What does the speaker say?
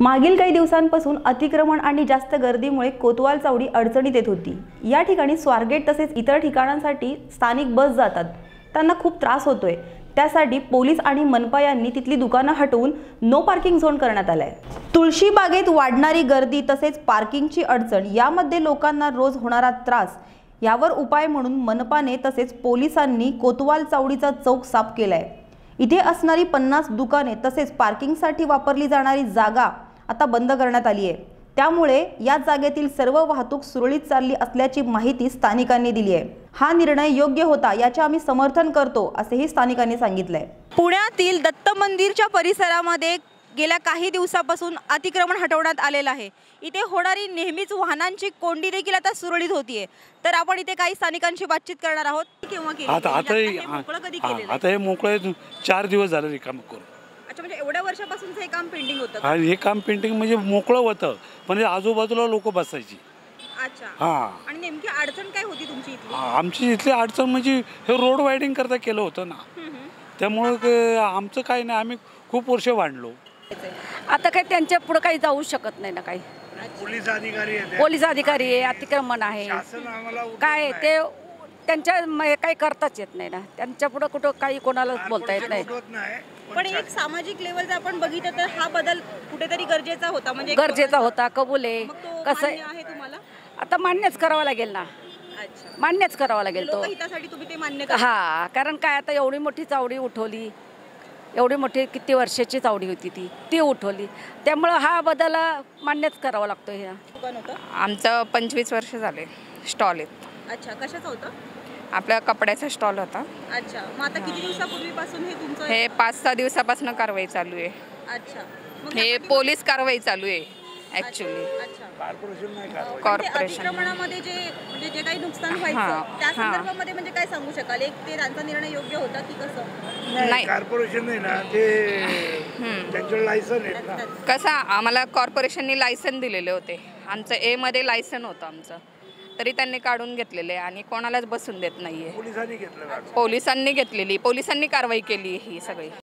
मागील काही दिवसांपासून अतिक्रमण आणि जास्त गर्दीमुळे कोतवाल चावडी अडचणीत येत होती. या ठिकाणी स्वारगेट तसेच इतर ठिकाणांसाठी स्थानिक बस जातात. त्यांना खूप त्रास होतोय. त्यासाठी पोलीस आणि मनपा यांनी तिथली दुकानं हटवून नो पार्किंग झोन करण्यात आलाय. तुळशी बागेत वाढणारी गर्दी तसेच पार्किंगची अडचण यामध्ये लोकांना रोज होणारा त्रास यावर उपाय म्हणून मनपाने तसेच पोलिसांनी कोतवाल चावडीचा चौक साफ केलाय. इथे असणारी पन्नास दुकाने तसेच पार्किंगसाठी वापरली जाणारी जागा आता बंद करण्यात आली आहे. त्यामुळे या जागेतील सर्व वाहतूक सुरळीत चालली असल्याची माहिती स्थानिकांनी दिली आहे. हा निर्णय योग्य होता याचे आम्ही समर्थन करतो असेही स्थानिकांनी सांगितलंय. पुण्यातील दत्त मंदिरच्या परिसरामध्ये गेल्या काही दिवसापासून अतिक्रमण हटवण्यात आलेलं आहे. इथे होणारी नेहमीच वाहनांची कोंडी देखील आता सुरळीत होतीये. तर आपण इथे काही स्थानिकांशी बातचीत करणार आहोत? आता हे मोकळे चार दिवस झाले रिकाम करून. अच्छा म्हणजे एवढ्या वर्षापासूनचं हे काम पेंडिंग होतं हा, हे काम पेंटिंग म्हणजे मोकळं होतं. पण हे आजूबाजूला लोक बसायची. अच्छा. हा. आणि नेमकी अडचण काय होती तुमची इथली? आमची इथली अडचण म्हणजे हे रोड वायडिंग करता केलं होतं ना. हम्म, हम्म. त्यामुळं ते आमचं काही नाही. आम्ही खूप वर्ष वाढलो. आता काही त्यांच्या पुढे काही जाऊ शकत नाही ना काही. पोलीस अधिकारी आहेत. पोलीस अधिकारी आहे अतिक्रमण आहे. शासन आम्हाला उठवत काय नाही. ते त्यांच्या म- काही करताच येत नाही ना. त्यांच्या पुढे कुठं काही कोणाला बोलता येत नाही. उठवत नाही पण एक सामाजिक लेवलचा आपण बघितलं तर हा बदल कुठेतरी गरजेचा होता. म्हणजे गरजेचा होता कबूल आहे. कसं आहे? तुम्हाला? आता मान्यच करावं लागेल ना. अच्छा. मान्यच करावं लागेल तो. लोकहितासाठी तुम्ही ते मान्य करा हा कारण काय आता एवढी मोठी चावडी उठवली एवढी मोठी किती वर्षाची चावडी होती ती ती उठवली. त्यामुळं हा बदल मान्यच करावा लागतो ह्या. आमचं पंचवीस वर्ष झाले स्टॉल आहेत अच्छा कशाचं होतं? आपल्या कपड्याचा स्टॉल होता. अच्छा. मग आता किती दिवसापूर्वीपासून हे तुमचं हे पाच सहा दिवसापासून कारवाई चालू आहे. अच्छा. मग हे पोलीस कारवाई चालू आहे अच्छा कॉर्पोरेशन नाही का कॉर्पोरेशन अतिक्रमणामध्ये जे म्हणजे जे काही नुकसान हां, व्हायचं त्या हां. संदर्भामध्ये म्हणजे काय सांगू शकाल? एक ते त्यांचा निर्णय योग्य होता की कसं? नाही. कॉर्पोरेशन नाही ना ते त्यांच्याकडे लायसन आहेत ना. कसं आम्हाला कॉर्पोरेशननी लायसन दिलेले होते. आमचं एमध्ये लायसन होतं आमचं. तरी त्यांनी काढून घेतलेले आणि कोणालाच बसून देत नाहीये. पोलिसांनी घेतलेली पोलिसांनी कारवाई केली ही सगळी